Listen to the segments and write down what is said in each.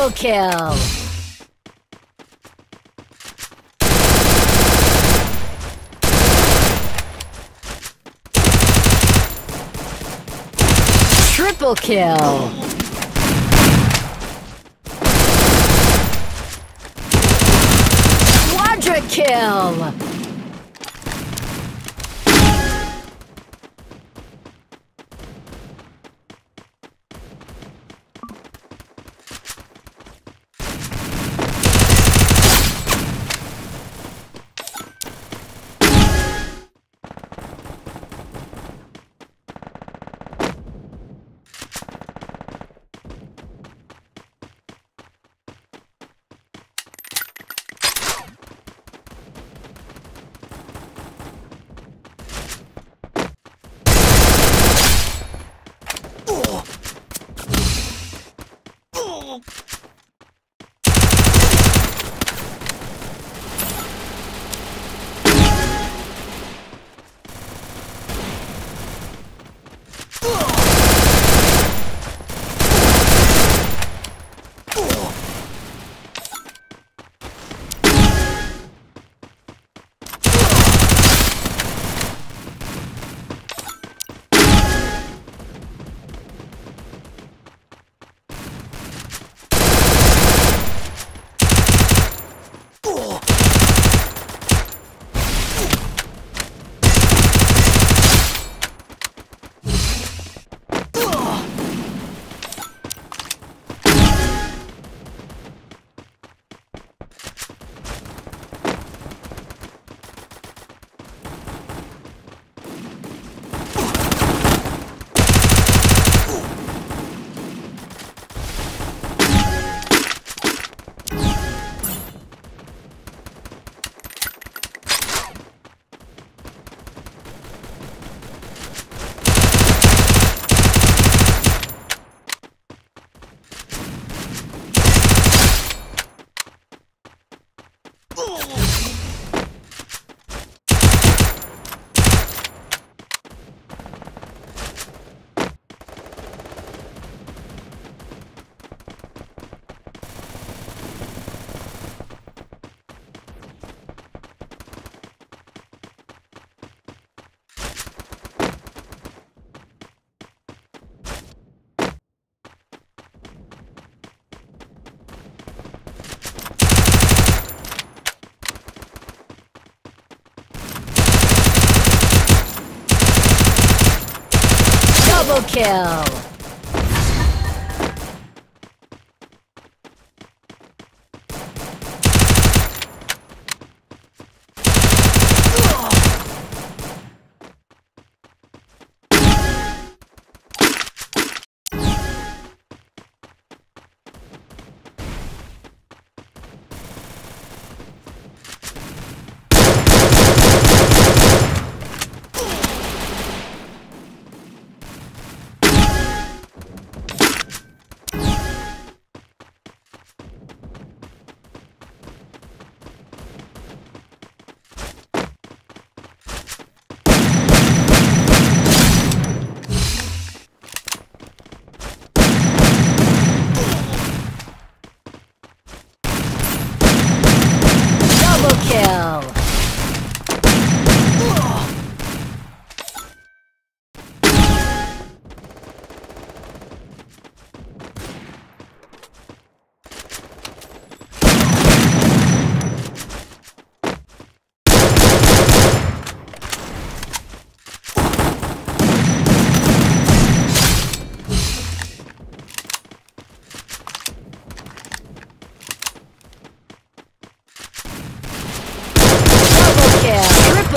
Double kill! Triple kill! Quadra kill! Double kill!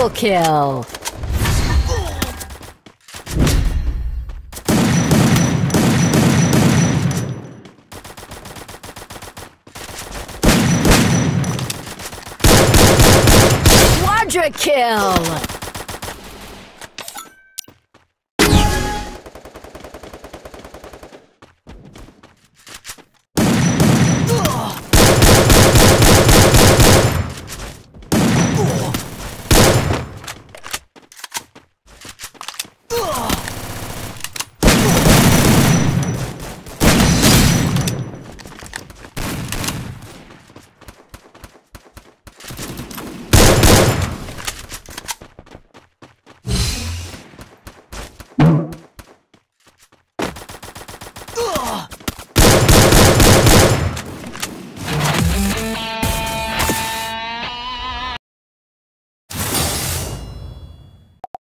Triple kill! Quadra kill!